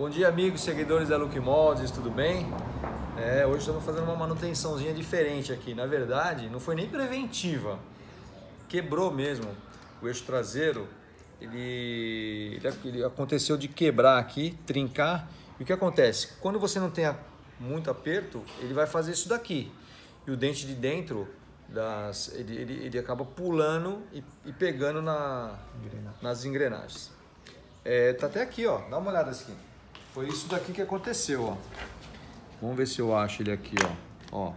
Bom dia, amigos, seguidores da Look Molds, tudo bem? É, hoje estamos fazendo uma manutençãozinha diferente aqui. Na verdade, não foi nem preventiva. Quebrou mesmo o eixo traseiro. Ele, ele, aconteceu de quebrar aqui, trincar. E o que acontece? Quando você não tem muito aperto, ele vai fazer isso daqui. E o dente de dentro das, ele, ele, ele acaba pulando e, e pegando na, nas engrenagens. É, tá até aqui, ó. Dá uma olhada aqui. Foi isso daqui que aconteceu, ó. Vamos ver se eu acho ele aqui, ó. Ó.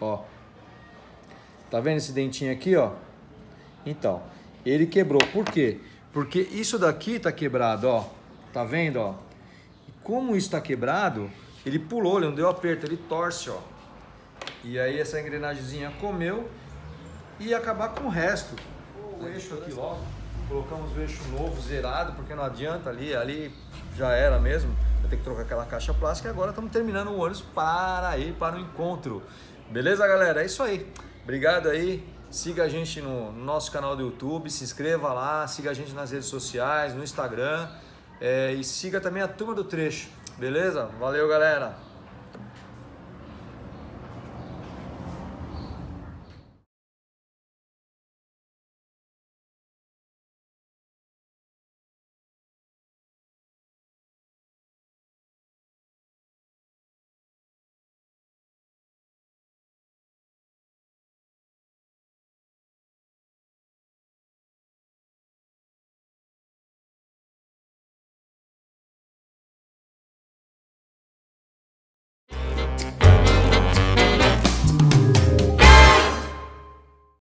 Ó. Tá vendo esse dentinho aqui, ó? Então, ele quebrou. Por quê? Porque isso daqui tá quebrado, ó. Tá vendo, ó? E como isso tá quebrado, ele pulou, ele não deu aperto, ele torce, ó. E aí essa engrenagemzinha comeu e acabar com o resto. O eixo aqui logo, colocamos o eixo novo, zerado, porque não adianta ali, ali já era mesmo. Vai ter que trocar aquela caixa plástica e agora estamos terminando o ônibus para ir para o encontro. Beleza, galera? É isso aí. Obrigado aí. Siga a gente no nosso canal do YouTube, se inscreva lá, siga a gente nas redes sociais, no Instagram é, e siga também a turma do trecho. Beleza? Valeu, galera!